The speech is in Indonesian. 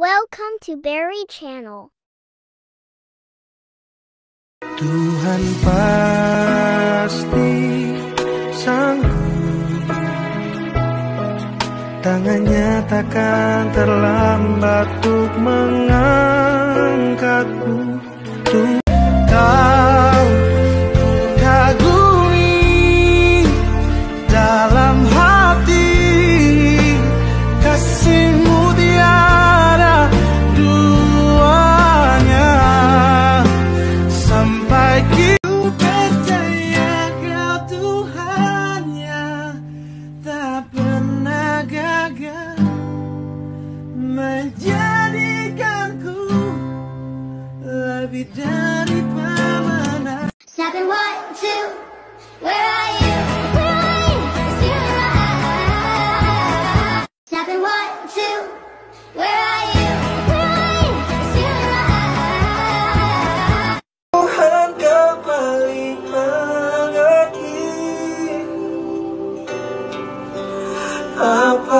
Welcome to Berry Channel. Tuhan pasti sanggup Tangannya takkan terlambat untuk mengangkatku Tuh menjadikanku lebih dari pemenang. Snapping one, two, where are you? Where are you? One, two, where are you? Apa